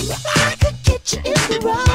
I could get you in the right.